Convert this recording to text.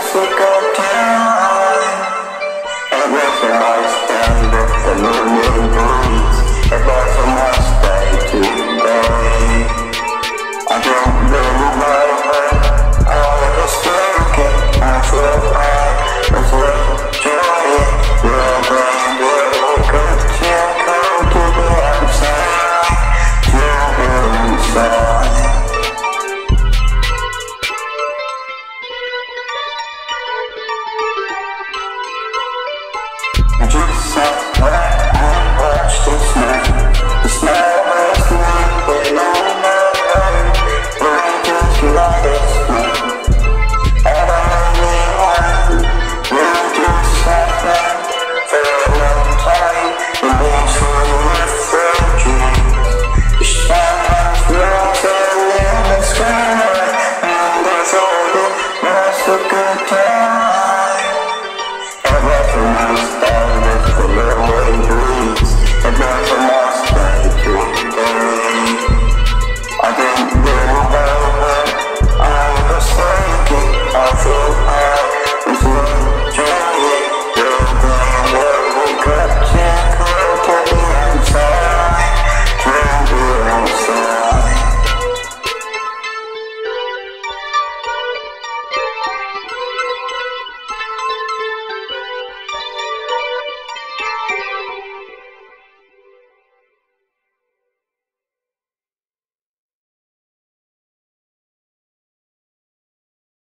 Mexico town. And recognize prayer.